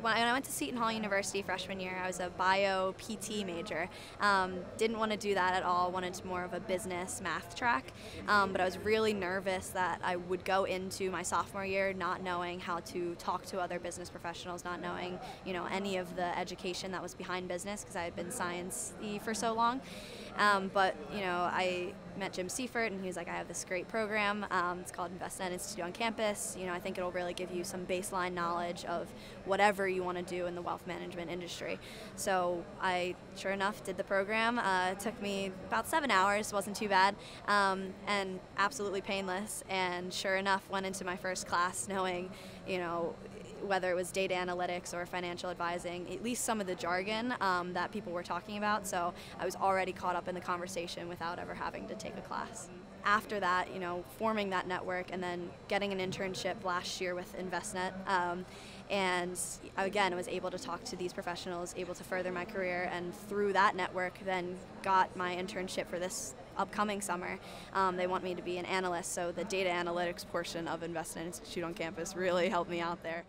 when I went to Seton Hall University freshman year, I was a bio PT major. Um, didn't want to do that at all. Wanted more of a business math track. Um, but I was really nervous that I would go into my sophomore year not knowing how to talk to other business professionals, not knowing you know any of the education that was behind business because I had been science for so long. Um, but you know, I met Jim Seifert, and he was like, "I have this great program. Um, it's called Envestnet Institute on campus. You know, I think it'll really give you some baseline knowledge of whatever you want to do in the wealth management industry." So I, sure enough, did the program. Uh, it took me about seven hours. wasn't too bad, um, and absolutely painless. And sure enough, went into my first class knowing, you know, whether it was data analytics or financial advising, at least some of the jargon um, that people were talking about. So I was already caught up in the conversation without ever having to take a class. After that, you know, forming that network and then getting an internship last year with Envestnet. Um, and again, I was able to talk to these professionals, able to further my career, and through that network, then got my internship for this upcoming summer. Um, they want me to be an analyst, so the data analytics portion of Envestnet Institute on campus really helped me out there.